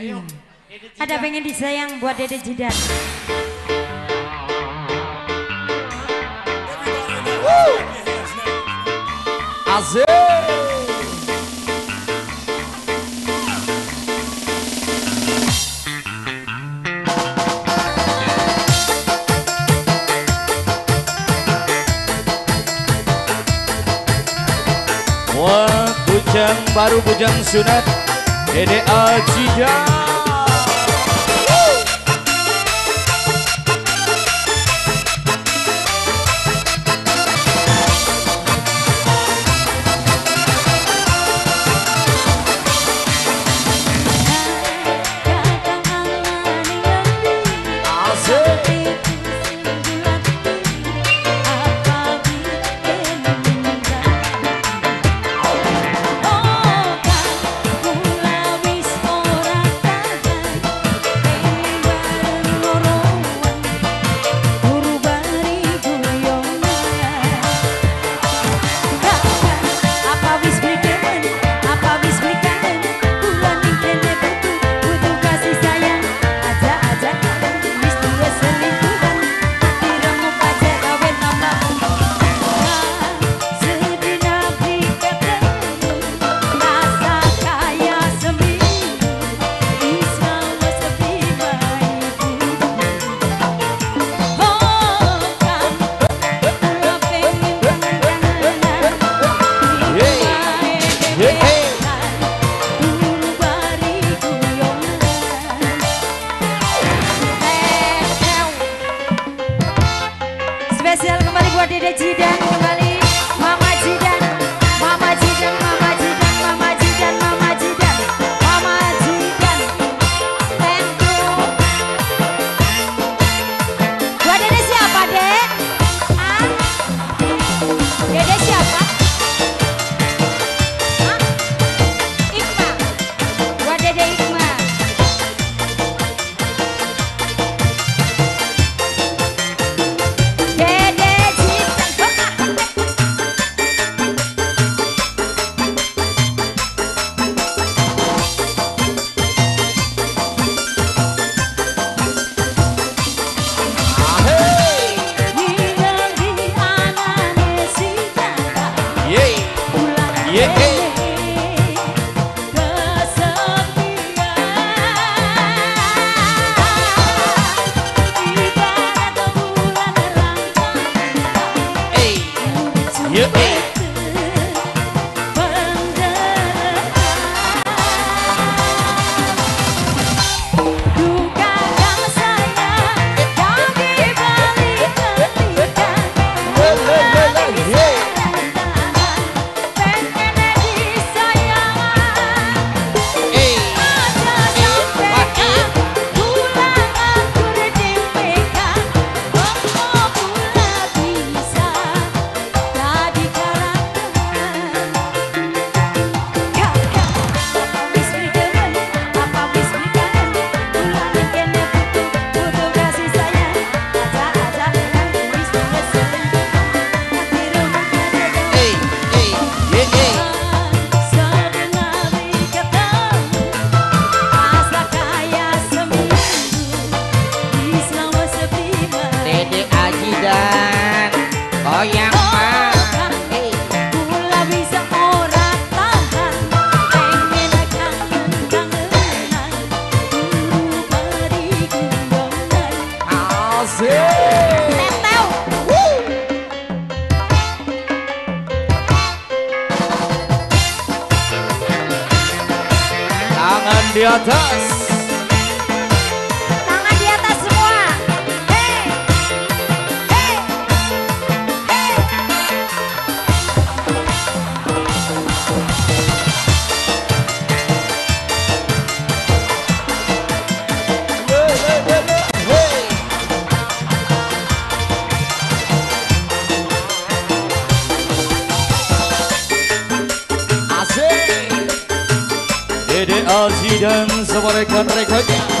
Ayo. Hmm. Ada pengen disayang buat Dede Jidat. Azul. Wah, bujang baru bujang sunat Ele é a di atas. Dede Azidan sebarkan rekodnya